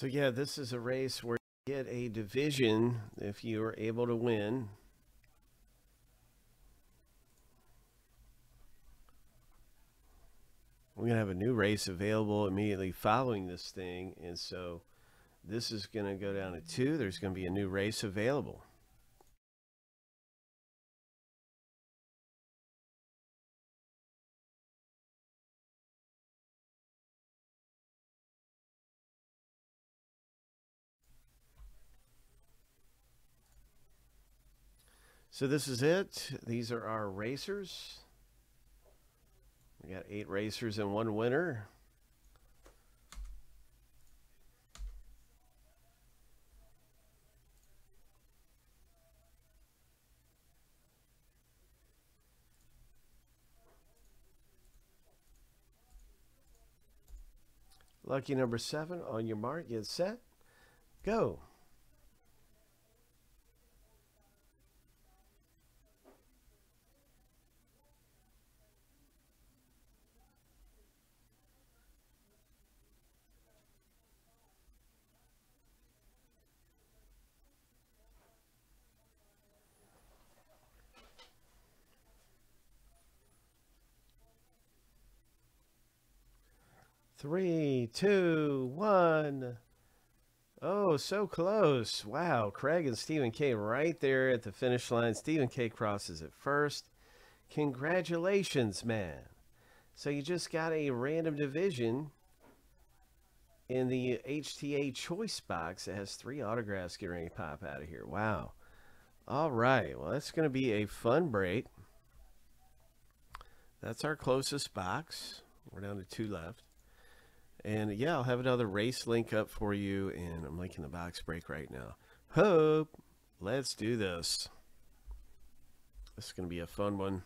So yeah, this is a race where you get a division if you are able to win. We're going to have a new race available immediately following this thing. And so this is going to go down to two. There's going to be a new race available. So this is it. These are our racers. We got eight racers and one winner. Lucky number seven on your mark, get set, go. Three, two, one. Oh, so close. Wow. Craig and Stephen K right there at the finish line. Stephen K crosses it first. Congratulations, man. So you just got a random division in the HTA choice box that has three autographs getting ready to pop out of here. Wow. All right. Well, that's going to be a fun break. That's our closest box. We're down to two left. And yeah, I'll have another race link up for you. And I'm linking the box break right now. Hope. Let's do this. This is going to be a fun one.